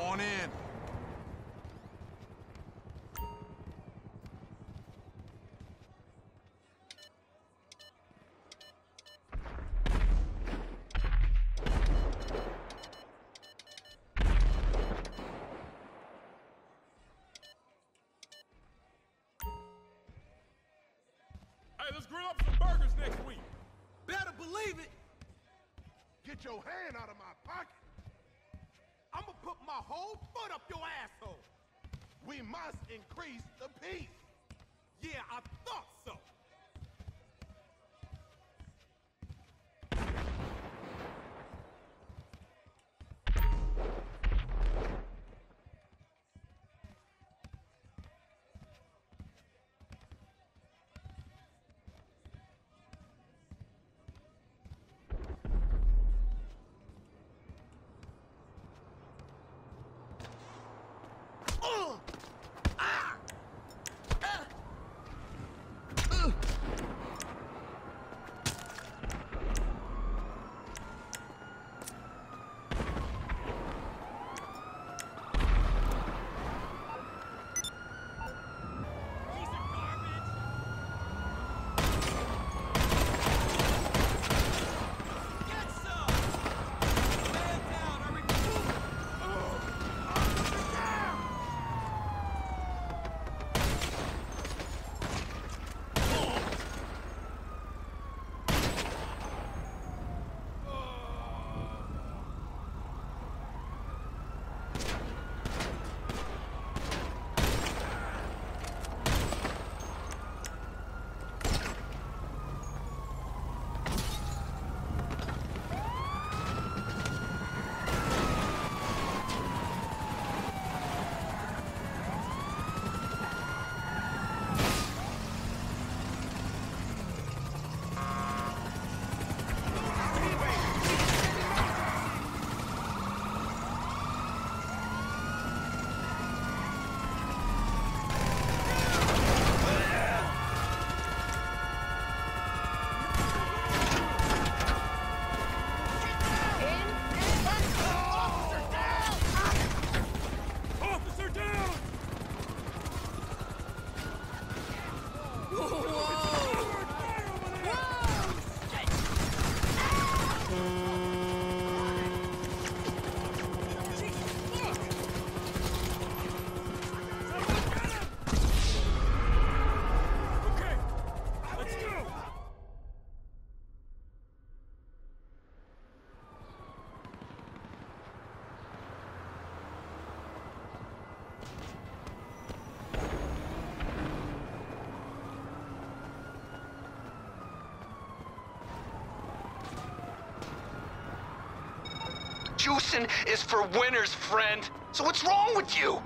on in. Hey, let's grill up some burgers next week. Better believe it. Get your hand out of whole foot up your asshole. We must increase the peace. Yeah, I Is for winners, friend. So what's wrong with you?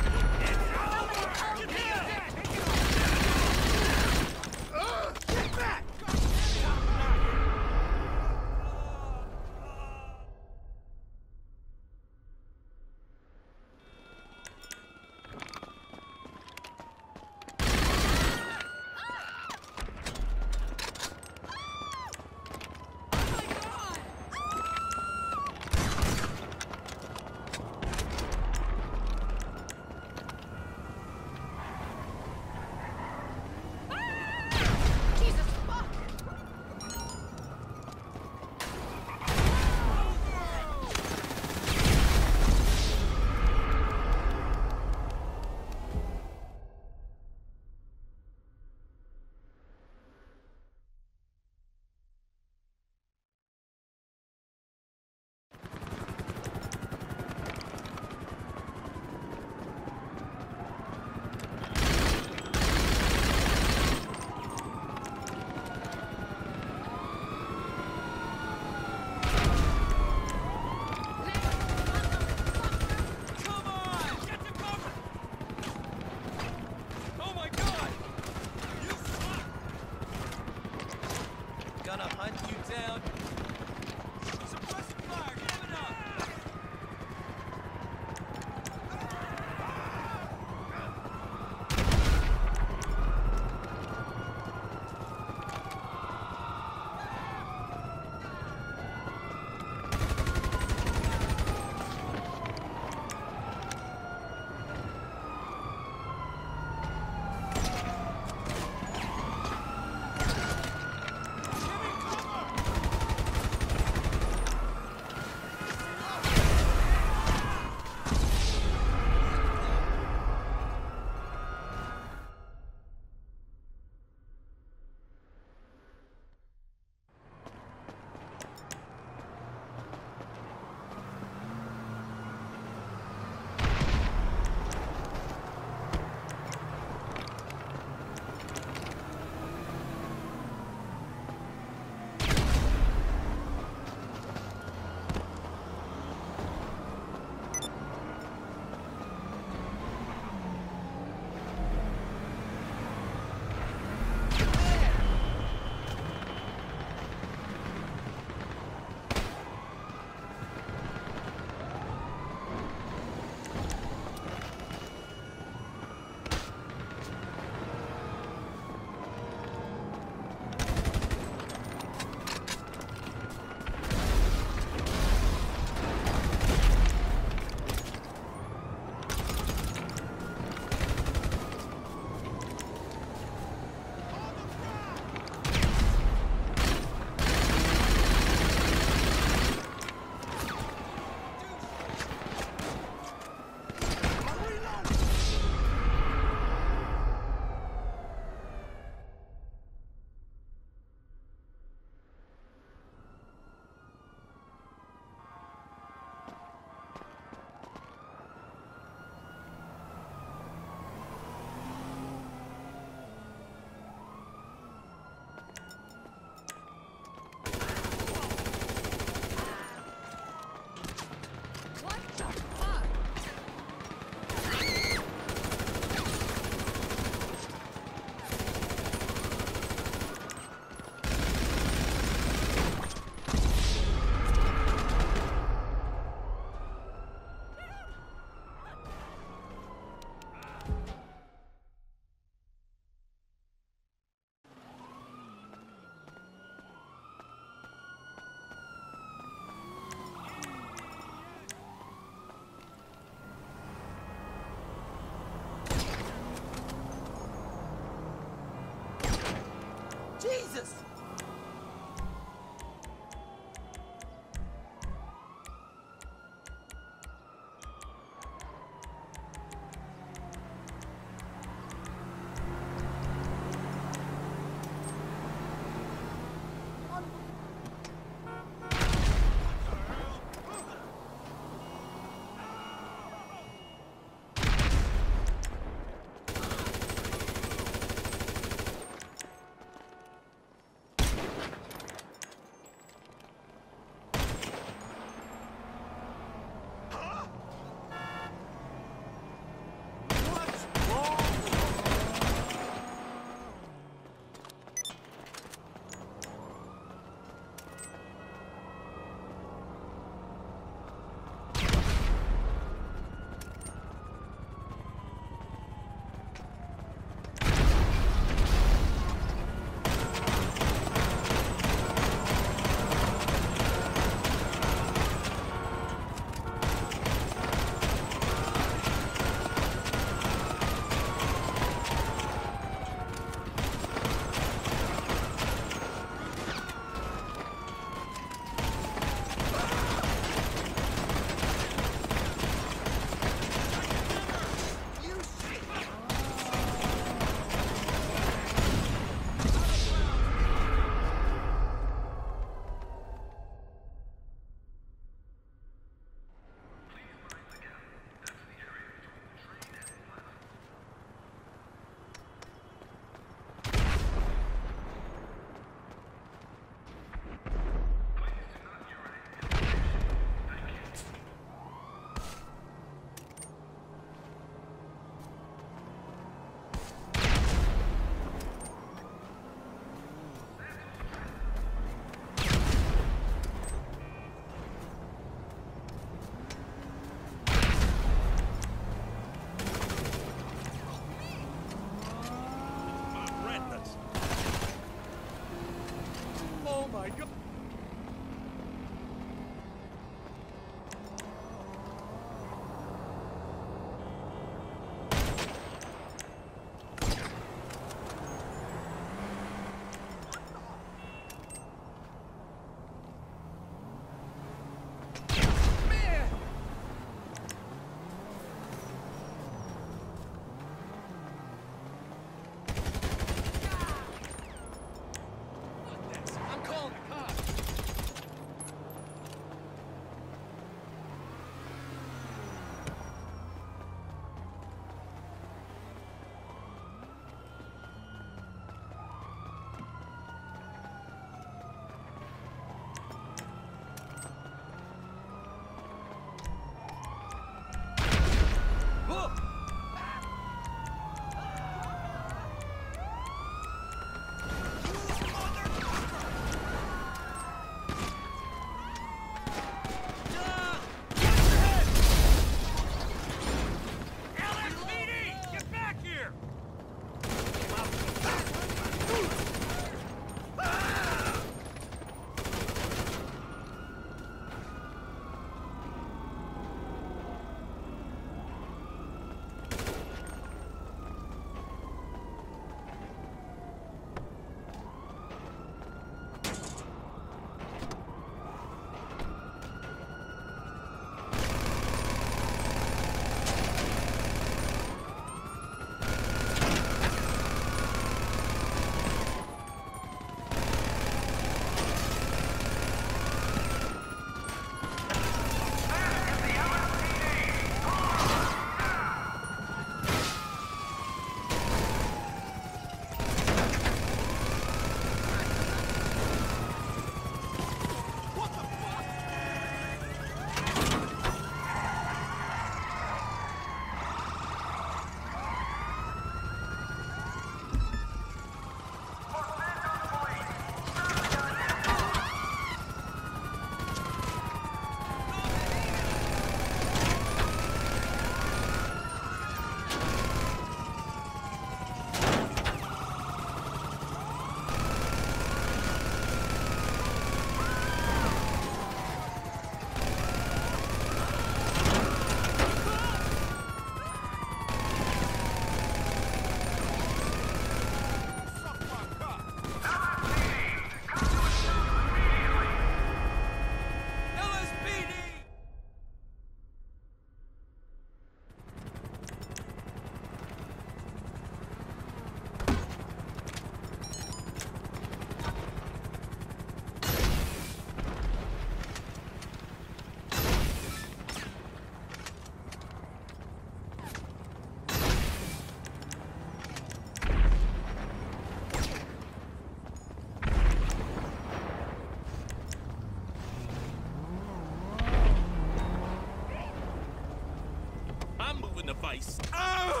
Moving the ah!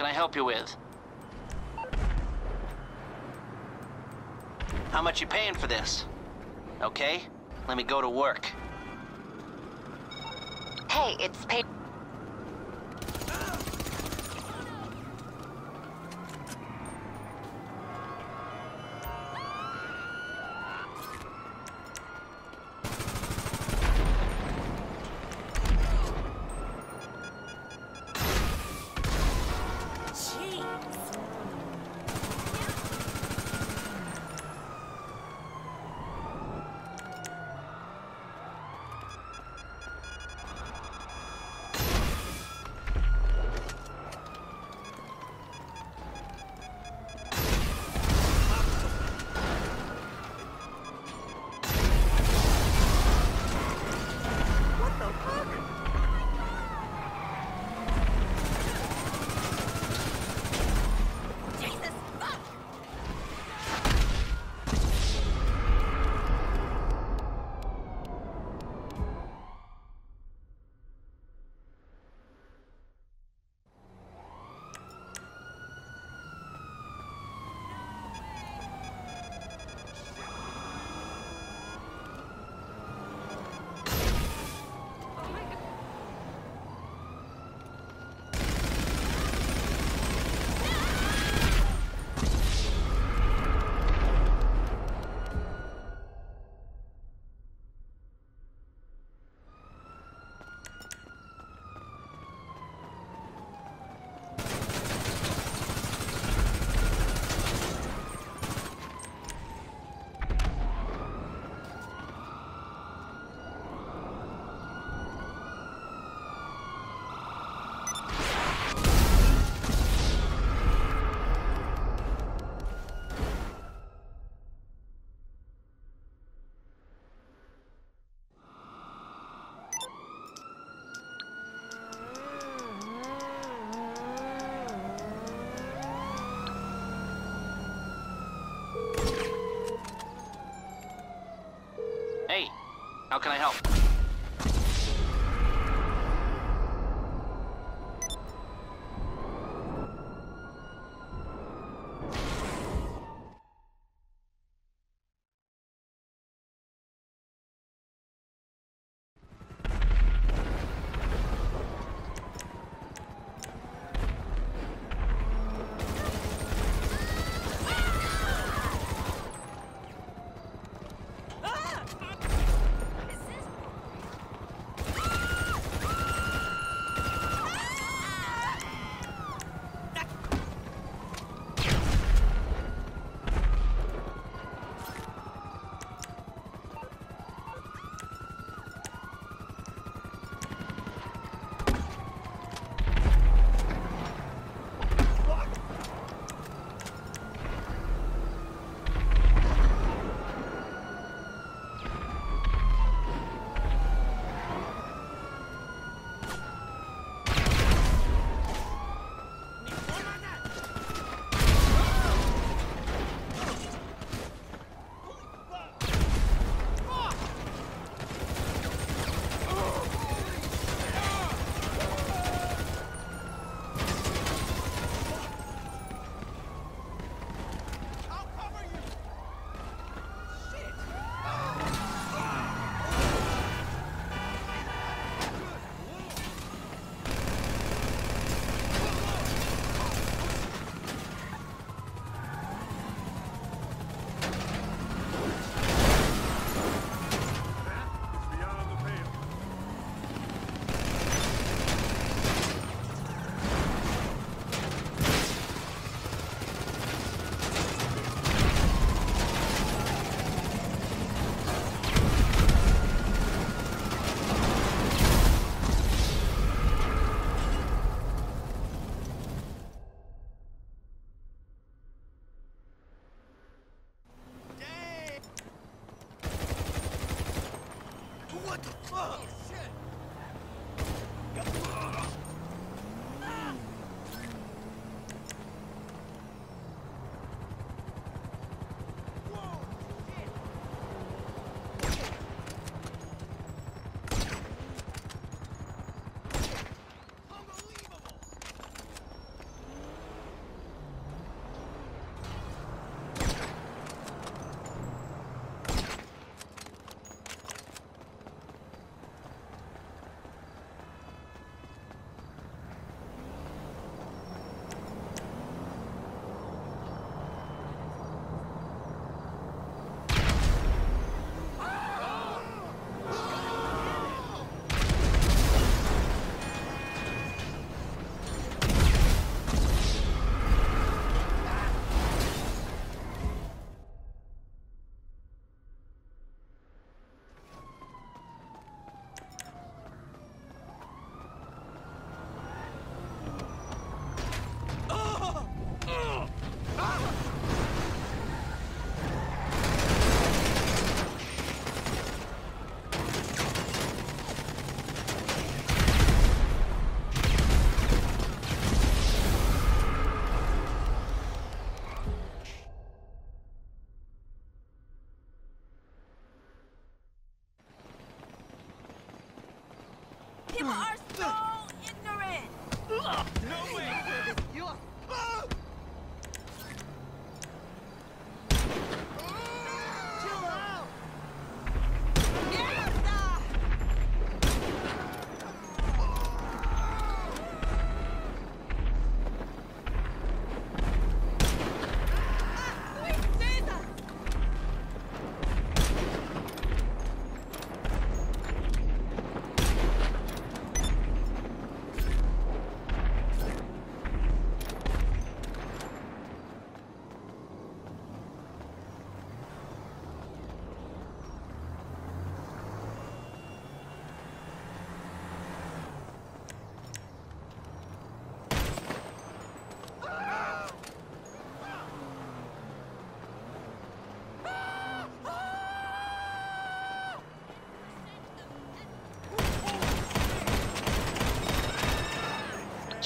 Can I help you with? How much you paying for this? Okay, let me go to work. Hey, it's Pey- how can I help?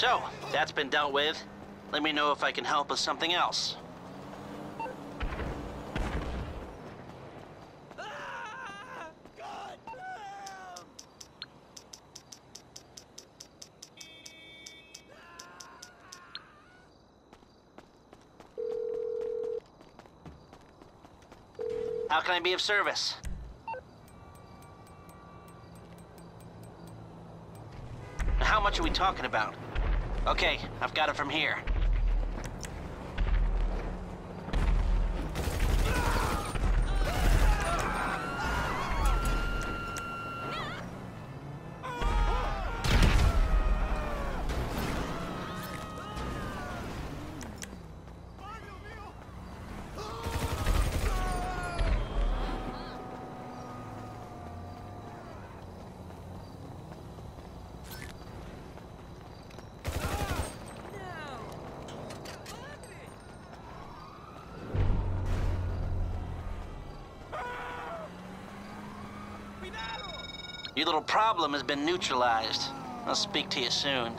So, that's been dealt with. Let me know if I can help with something else. How can I be of service? How much are we talking about? Okay, I've got it from here. Little problem has been neutralized. I'll speak to you soon.